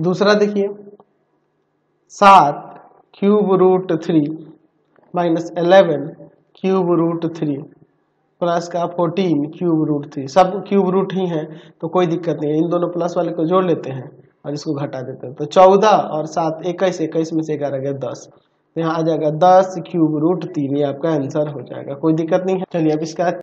दूसरा देखिए, सात cube root three minus eleven cube root three plus का फोर्टीन क्यूब रूट थ्री। सब क्यूब रूट ही है तो कोई दिक्कत नहीं है। इन दोनों प्लस वाले को जोड़ लेते हैं और इसको घटा देते हैं। तो चौदह और सात, इक्कीस इक्कीस में से ग्यारह गया दस। तो यहाँ आ जाएगा दस क्यूब रूट तीन। ये आपका आंसर हो जाएगा। कोई दिक्कत नहीं है। चलिए अब इसका